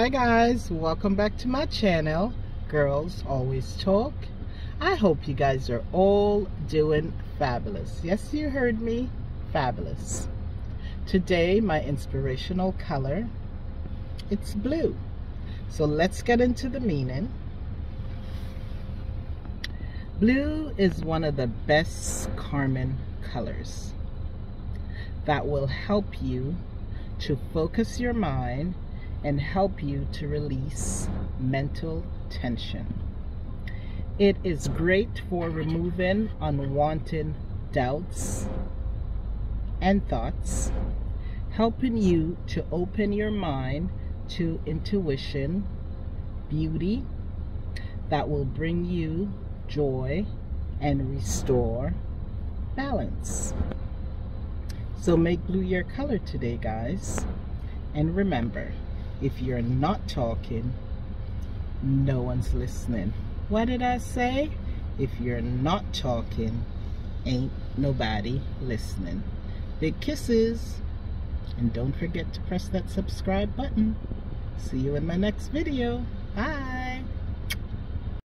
Hi guys, welcome back to my channel, Girls Always Talk. I hope you guys are all doing fabulous. Yes, you heard me, fabulous. Today, my inspirational color, it's blue. So let's get into the meaning. Blue is one of the best Carmen colors that will help you to focus your mind and help you to release mental tension. It is great for removing unwanted doubts and thoughts, helping you to open your mind to intuition, beauty that will bring you joy and restore balance. So make blue your color today, guys. And remember, if you're not talking, no one's listening. What did I say? If you're not talking, ain't nobody listening. Big kisses. And don't forget to press that subscribe button. See you in my next video. Bye.